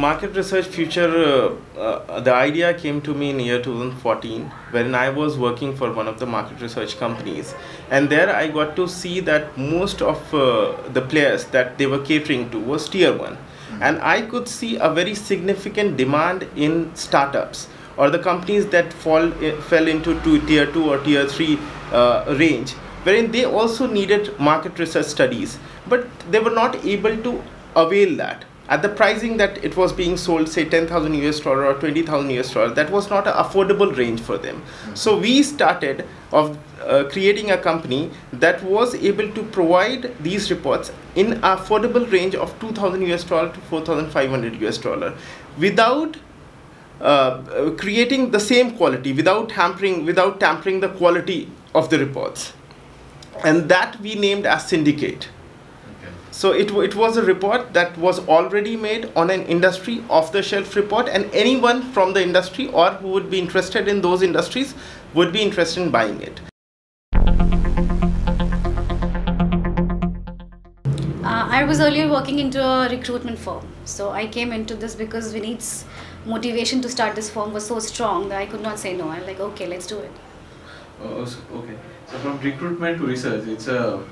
market research future, uh, uh, the idea came to me in year 2014 when I was working for one of the market research companies, and there I got to see that most of uh, the players that they were catering to was tier one, mm-hmm. and I could see a very significant demand in startups or the companies that fall eh, fell into two, tier two or tier three uh, range, wherein they also needed market research studies, but they were not able to avail that at the pricing that it was being sold say 10000 us dollar or 20000 us dollar that was not an affordable range for them. Mm-hmm. so we started of uh, creating a company that was able to provide these reports in affordable range of 2000 us dollar to 4500 us dollar without uh, creating the same quality without hampering without tampering the quality of the reports. And that we named as syndicate so it, it was a report that was already made on an industry off-the-shelf report and anyone from the industry or who would be interested in those industries would be interested in buying it. Uh, I was earlier working into a recruitment firm. So I came into this because Vineet's motivation to start this firm was so strong that I could not say no. I'm like, okay, let's do it. Oh, okay. So from recruitment to research, it's a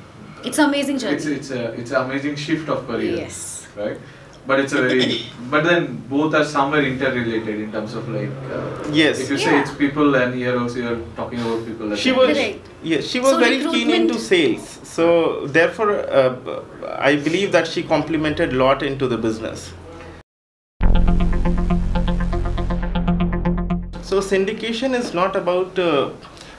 it's an amazing journey. It's it's a it's an amazing shift of career. Yes. Right. But it's a very but then both are somewhere interrelated in terms of like uh, yes. If you say it's people and here also you're talking about people. She was Correct. yes she was so very keen into sales. So therefore, uh, I believe that she complemented lot into the business. So syndication is not about uh,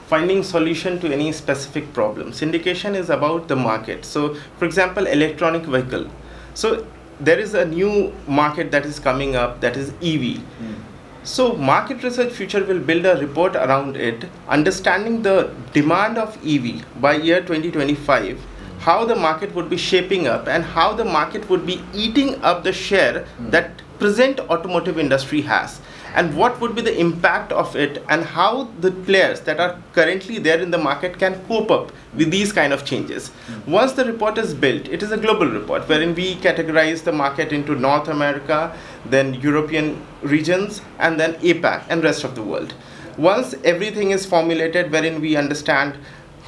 finding solution to any specific problem. Syndication is about the market. So for example, electronic vehicle. So there is a new market that is coming up that is EV. Mm. So market research future will build a report around it, understanding the demand of EV by year 2025, hmm. how the market would be shaping up and how the market would be eating up the share mm. that present automotive industry has and what would be the impact of it and how the players that are currently there in the market can cope up with these kind of changes. Mm-hmm. Once the report is built, it is a global report wherein we categorize the market into North America, then European regions, and then APAC and rest of the world. Once everything is formulated wherein we understand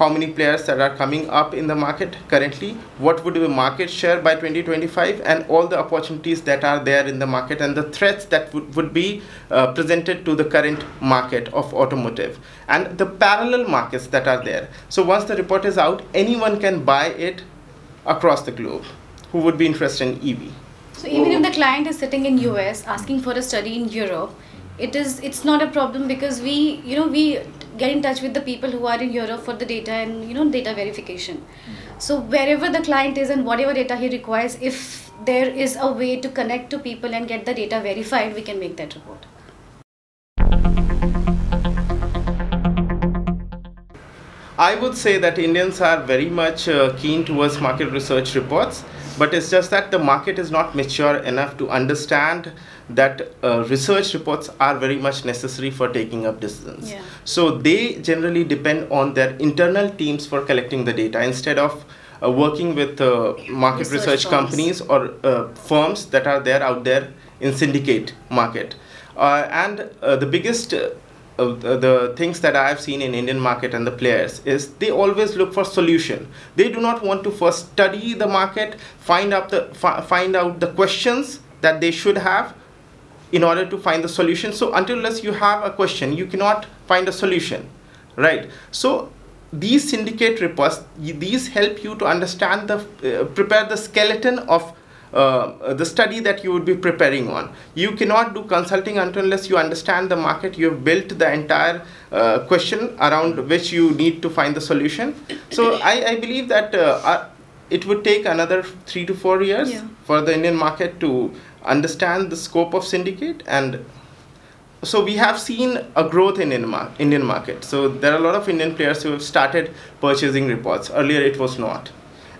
how many players that are coming up in the market currently, what would be market share by 2025, and all the opportunities that are there in the market and the threats that would, would be uh, presented to the current market of automotive and the parallel markets that are there. So once the report is out, anyone can buy it across the globe who would be interested in EV. So even if the client is sitting in US asking for a study in Europe, it is it's not a problem because we you know we get in touch with the people who are in Europe for the data and you know data verification. Mm-hmm. So wherever the client is and whatever data he requires, if there is a way to connect to people and get the data verified, we can make that report. I would say that Indians are very much uh, keen towards market research reports but it's just that the market is not mature enough to understand that uh, research reports are very much necessary for taking up decisions. Yeah. So they generally depend on their internal teams for collecting the data instead of uh, working with uh, market research, research companies or uh, firms that are there out there in syndicate market. Uh, and uh, the biggest uh, the things that I have seen in Indian market and the players is they always look for solution. They do not want to first study the market, find out the find out the questions that they should have in order to find the solution. So until unless you have a question, you cannot find a solution, right? So these syndicate reports, these help you to understand the uh, prepare the skeleton of uh, the study that you would be preparing on. You cannot do consulting until unless you understand the market. You have built the entire uh, question around which you need to find the solution. So I, I believe that uh, uh it would take another three to four years yeah. for the Indian market to understand the scope of syndicate and so we have seen a growth in Indian market. So there are a lot of Indian players who have started purchasing reports. Earlier it was not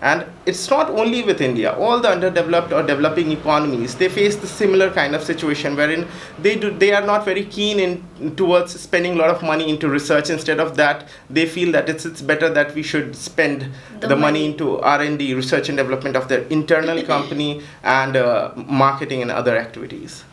and it's not only with India all the underdeveloped or developing economies they face the similar kind of situation wherein they do they are not very keen in towards spending a lot of money into research instead of that they feel that it's it's better that we should spend the, the money. money. into R&D research and development of their internal company and uh, marketing and other activities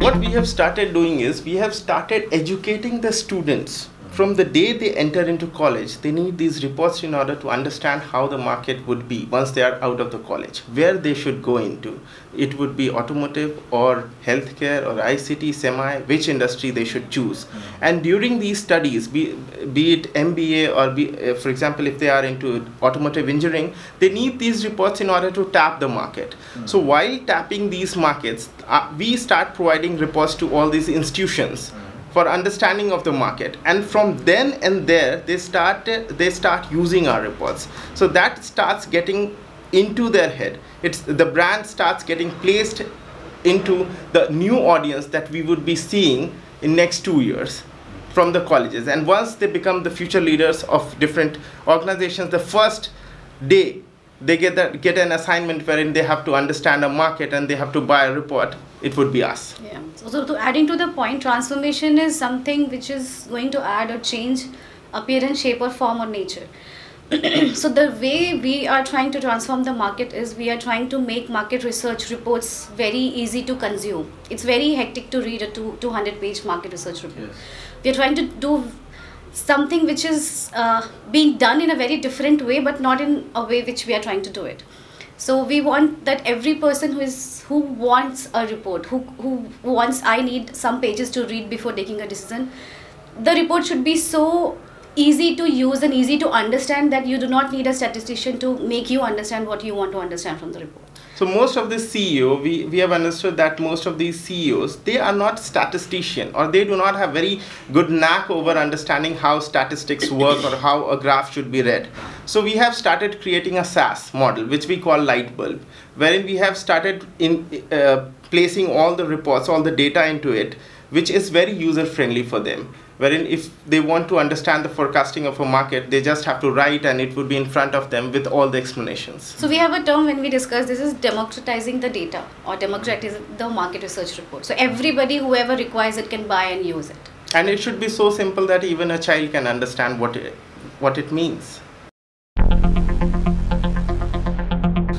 what we have started doing is we have started educating the students from the day they enter into college, they need these reports in order to understand how the market would be once they are out of the college, where they should go into. It would be automotive or healthcare or ICT, semi, which industry they should choose. Mm-hmm. And during these studies, be, be it MBA or be, uh, for example, if they are into automotive engineering, they need these reports in order to tap the market. Mm-hmm. So while tapping these markets, uh, we start providing reports to all these institutions. Mm-hmm for understanding of the market. And from then and there they start they start using our reports. So that starts getting into their head. It's the brand starts getting placed into the new audience that we would be seeing in next 2 years from the colleges. And once they become the future leaders of different organizations the first day they get that get an assignment wherein they have to understand a market and they have to buy a report. It would be us. Yeah. So, so to adding to the point transformation is something which is going to add or change appearance shape or form or nature. So the way we are trying to transform the market is we are trying to make market research reports very easy to consume. It's very hectic to read a two, 200 page market research report. Yes. we are trying to do something which is uh, being done in a very different way but not in a way which we are trying to do it. So we want that every person who is who wants a report who, who wants i need some pages to read before taking a decision the report should be so easy to use and easy to understand that you do not need a statistician to make you understand what you want to understand from the report so most of the CEO, we, we have understood that most of these CEOs, they are not statistician or they do not have very good knack over understanding how statistics work or how a graph should be read. So we have started creating a SaaS model, which we call Lightbulb, wherein we have started in uh, placing all the reports, all the data into it, which is very user friendly for them wherein if they want to understand the forecasting of a market, they just have to write and it would be in front of them with all the explanations. So we have a term when we discuss this is democratizing the data or democratizing the market research report. So everybody, whoever requires it, can buy and use it. And it should be so simple that even a child can understand what it, what it means.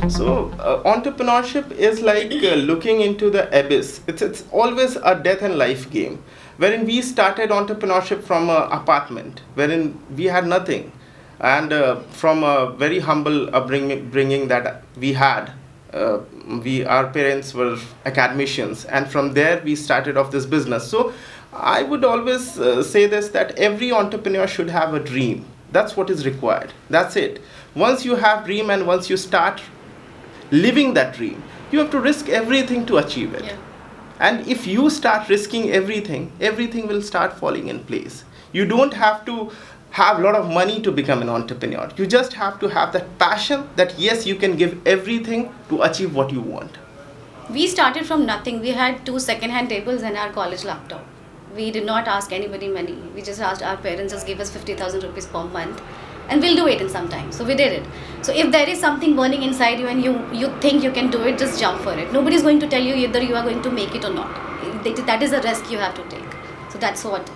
So uh, entrepreneurship is like uh, looking into the abyss. It's, it's always a death and life game wherein we started entrepreneurship from an apartment, wherein we had nothing. And uh, from a very humble upbringing that we had, uh, we our parents were academicians, and from there we started off this business. So I would always uh, say this that every entrepreneur should have a dream. That's what is required. That's it. Once you have dream and once you start living that dream, you have to risk everything to achieve it. Yeah. And if you start risking everything, everything will start falling in place. You don't have to have a lot of money to become an entrepreneur. You just have to have that passion that yes, you can give everything to achieve what you want. We started from nothing. We had two second-hand tables and our college laptop. We did not ask anybody money. We just asked our parents just give us 50,000 rupees per month and we'll do it in some time. So we did it. So if there is something burning inside you and you you think you can do it just jump for it. Nobody's going to tell you either you are going to make it or not. That is a risk you have to take. So that's what